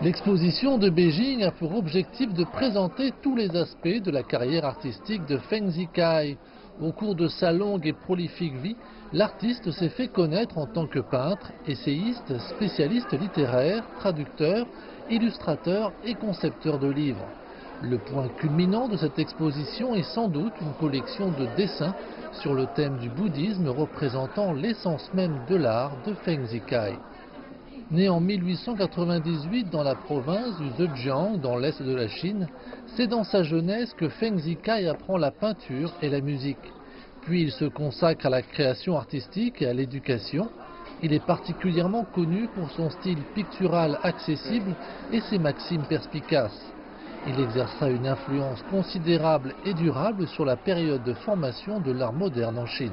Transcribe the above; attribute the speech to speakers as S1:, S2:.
S1: L'exposition de Beijing a pour objectif de présenter tous les aspects de la carrière artistique de Feng Zikai. Au cours de sa longue et prolifique vie, l'artiste s'est fait connaître en tant que peintre, essayiste, spécialiste littéraire, traducteur, illustrateur et concepteur de livres. Le point culminant de cette exposition est sans doute une collection de dessins sur le thème du bouddhisme représentant l'essence même de l'art de Feng Zikai. Né en 1898 dans la province du Zhejiang, dans l'est de la Chine, c'est dans sa jeunesse que Feng Zikai apprend la peinture et la musique. Puis il se consacre à la création artistique et à l'éducation. Il est particulièrement connu pour son style pictural accessible et ses maximes perspicaces. Il exercera une influence considérable et durable sur la période de formation de l'art moderne en Chine.